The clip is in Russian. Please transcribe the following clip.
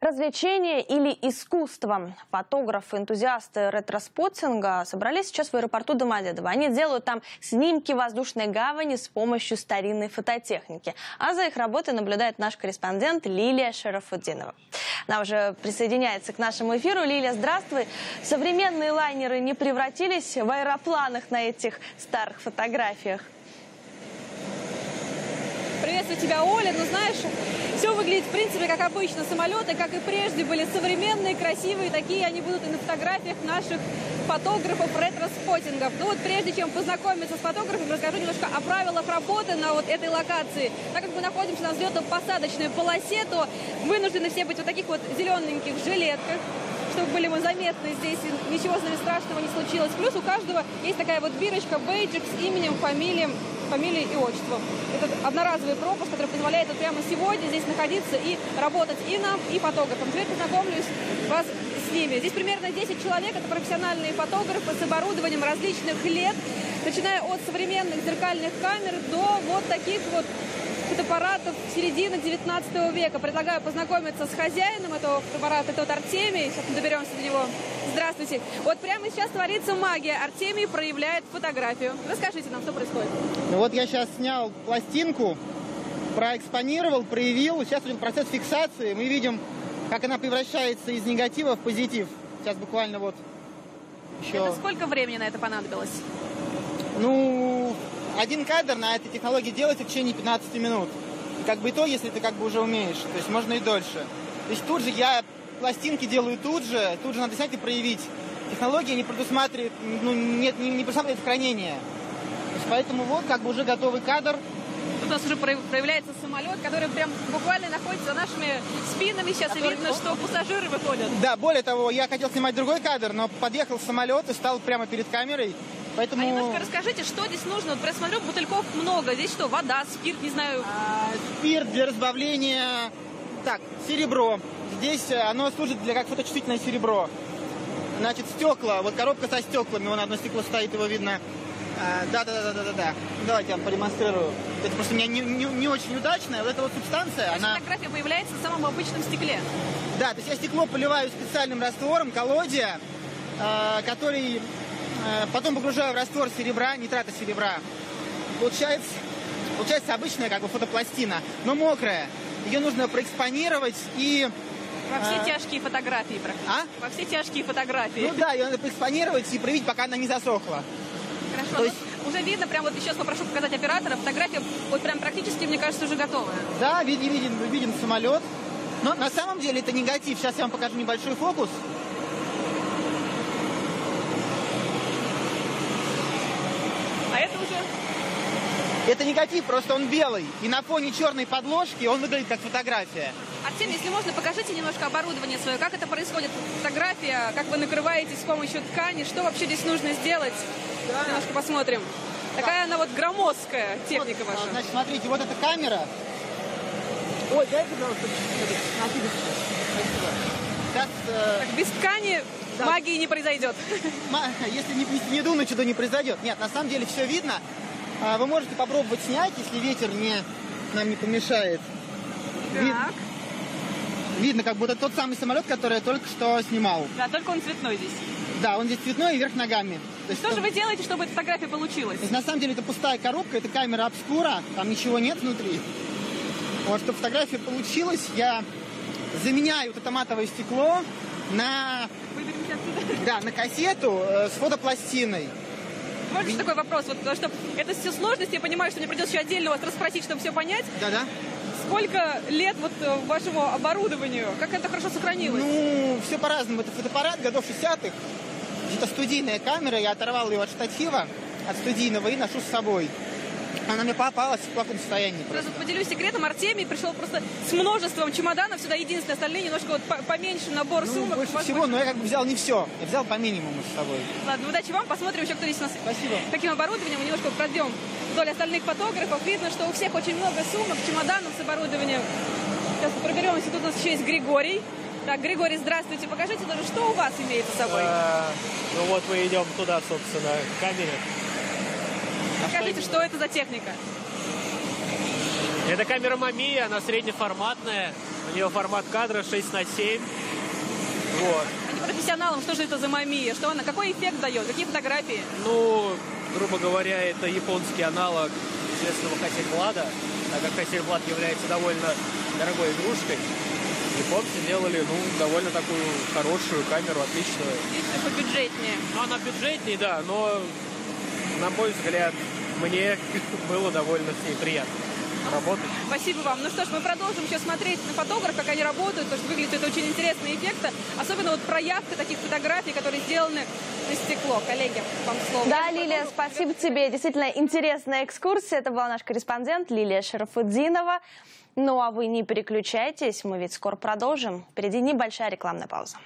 Развлечение или искусство? Фотографы, энтузиасты ретроспотинга собрались сейчас в аэропорту Домодедово. Они делают там снимки воздушной гавани с помощью старинной фототехники. А за их работой наблюдает наш корреспондент Лилия Шарафуддинова. Она уже присоединяется к нашему эфиру. Лилия, здравствуй. Современные лайнеры не превратились в аэропланах на этих старых фотографиях? Приветствую тебя, Оля. Ну, знаешь, все выглядит, в принципе, как обычно. Самолеты, как и прежде, были современные, красивые. Такие они будут и на фотографиях наших фотографов ретро-спотингов. Ну вот прежде чем познакомиться с фотографом, расскажу немножко о правилах работы на вот этой локации. Так как мы находимся на взлетно-посадочной полосе, то вынуждены все быть вот таких вот зелененьких жилетках, чтобы были мы заметны здесь, ничего с нами страшного не случилось. Плюс у каждого есть такая вот бирочка, бейджик с именем, фамилией, фамилией и отчеством. Это одноразовый пропуск, который позволяет вот прямо сегодня здесь находиться и работать и нам, и фотографам. Теперь познакомлюсь вас с ними. Здесь примерно 10 человек, это профессиональные фотографы с оборудованием различных лет, начиная от современных зеркальных камер до вот таких вот фотоаппаратов середины 19 века. Предлагаю познакомиться с хозяином этого фотоаппарата, это вот Артемий. Сейчас мы доберемся до него. Здравствуйте. Вот прямо сейчас творится магия. Артемий проявляет фотографию. Расскажите нам, что происходит. Ну вот я сейчас снял пластинку, проэкспонировал, проявил. Сейчас идет процесс фиксации. Мы видим, как она превращается из негатива в позитив. Сейчас буквально вот еще... Это сколько времени на это понадобилось? Ну, один кадр на этой технологии делается в течение 15 минут. И как бы и то, если ты как бы уже умеешь. То есть можно и дольше. То есть тут же я пластинки делаю тут же, тут же надо снять и проявить. Технология не предусматривает, ну, нет, не, не предусматривает хранение. То есть поэтому вот как бы уже готовый кадр. Тут у нас уже проявляется самолет, который прям буквально находится за нашими спинами. Сейчас и видно, что пассажиры выходят. Да, более того, я хотел снимать другой кадр, но подъехал самолет и стал прямо перед камерой. Поэтому... А немножко расскажите, что здесь нужно? Вот просмотрю, бутыльков много. Здесь что, вода, спирт, не знаю. А, спирт для разбавления. Так, серебро. Здесь оно служит для как фоточувствительное серебро. Значит, стекла. Вот коробка со стеклами. Вон одно стекло стоит, его видно. Да, да, да, да, да, да. Давайте я вам продемонстрирую. Это просто у меня не, не, не очень удачная. Вот эта вот субстанция, то она... фотография появляется в самом обычном стекле. Да, то есть я стекло поливаю специальным раствором, колодия, э, который Э, потом погружаю в раствор серебра, нитрата серебра. Получается, получается обычная как бы фотопластина, но мокрая. Ее нужно проэкспонировать и... Во все а... тяжкие фотографии А? Во все тяжкие фотографии. Ну да, ее надо проэкспонировать и проявить, пока она не засохла. Хорошо. То есть... Уже видно, прям вот сейчас попрошу показать оператора, фотография вот прям практически, мне кажется, уже готовая. Да, видим, видим, видим самолет. Но на самом деле это негатив. Сейчас я вам покажу небольшой фокус. Это негатив, просто он белый. И на фоне черной подложки он выглядит как фотография. Артем, если можно, покажите немножко оборудование свое. Как это происходит? Фотография, как вы накрываете с помощью ткани, что вообще здесь нужно сделать? Да. Немножко посмотрим. Такая она вот громоздкая техника вот, ваша. Значит, смотрите, вот эта камера. Ой, дай, пожалуйста, э... так, без ткани да. магии не произойдет. Если не, не, не дунуть, то не произойдет. Нет, на самом деле все видно. А вы можете попробовать снять, если ветер не, нам не помешает. Так. Вид, видно, как будто тот самый самолет, который я только что снимал. Да, только он цветной здесь. Да, он здесь цветной и вверх ногами. То есть, что же вы делаете, чтобы эта фотография получилась? То есть, на самом деле это пустая коробка, это камера обскура, там ничего нет внутри. Вот, чтобы фотография получилась, я заменяю вот это матовое стекло на... Да, на кассету э, с фотопластиной. Можно такой вопрос? Вот, потому что это все сложности, я понимаю, что мне придется еще отдельно вас расспросить, чтобы все понять. Да-да. Сколько лет вот э, вашему оборудованию? Как это хорошо сохранилось? Ну, все по-разному. Это фотоаппарат годов 60-х. Это студийная камера, я оторвал ее от штатива, от студийного и ношу с собой. Она мне попалась в плохом состоянии. Сразу просто. поделюсь секретом. Артемий пришел просто с множеством чемоданов сюда. Единственное, остальные немножко вот поменьше набор ну, сумок. Больше всего, но я как бы взял не все. Я взял по минимуму с собой. Ладно, удачи вам. Посмотрим еще, кто здесь у нас. Спасибо. Каким оборудованием. Мы немножко пройдем вдоль остальных фотографов. Видно, что у всех очень много сумок, чемоданов с оборудованием. Сейчас проберемся. Тут у нас еще есть Григорий. Так, Григорий, здравствуйте. Покажите даже, что у вас имеется с собой. А, ну вот мы идем туда, собственно, к камере. Скажите, что это за техника? Это камера Мамия, она среднеформатная. У нее формат кадра 6 на 7. Вот. А не профессионалам, что же это за мамия? Что она, какой эффект дает? Какие фотографии? Ну, грубо говоря, это японский аналог известного Hasselblad, так как Hasselblad является довольно дорогой игрушкой. Японцы делали, ну, довольно такую хорошую камеру, отличную. Отлично, побюджетнее. Ну, она бюджетней, да, но, на мой взгляд, мне было довольно с ней приятно работать. Спасибо вам. Ну что ж, мы продолжим еще смотреть на фотографов, как они работают, потому что выглядит это очень интересные эффекты. Особенно вот проявка таких фотографий, которые сделаны на стекло. Коллеги, вам слово. Да, Лилия, спасибо тебе. Действительно интересная экскурсия. Это была наш корреспондент Лилия Шарафуддинова. Ну а вы не переключайтесь, мы ведь скоро продолжим. Впереди небольшая рекламная пауза.